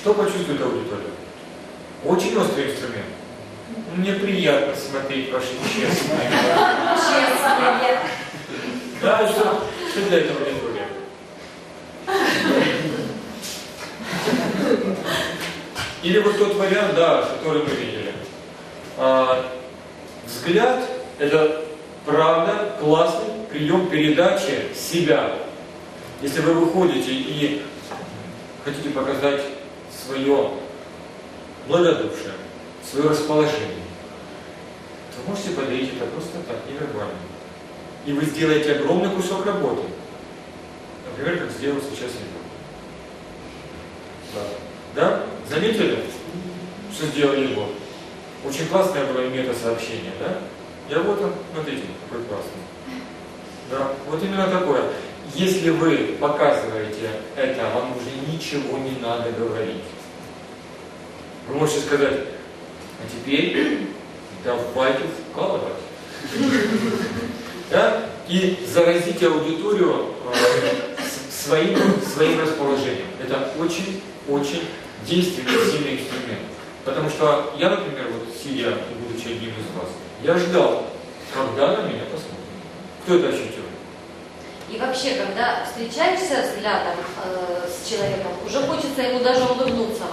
Что почувствует аудитория? Очень острый инструмент. Мне приятно смотреть ваши честные. Честные. Да, что, что для этого аудитория? Или вот тот вариант, да, который мы видели. А, взгляд – это правда классный прием передачи себя. Если вы выходите и хотите показать свое благодушие, свое расположение, то можете подарить это просто так, невербально. И вы сделаете огромный кусок работы. Например, как сделал сейчас я. Да. Да? Заметили, что сделал его? Очень классное было мета-сообщение, да? Я вот он, смотрите, какой классный. Да, вот именно такое. Если вы показываете это, вам уже ничего не надо говорить. Вы можете сказать, а теперь давайте вкалывать. Да? И заразите аудиторию э, своим, своим расположением. Это очень-очень действенный, сильный инструмент. Потому что я, например, вот сидя и будучи одним из вас, я ждал, когда на меня посмотрят. Кто это ощутил? И вообще, когда встречаешься взглядом э, с человеком, уже хочется ему даже улыбнуться.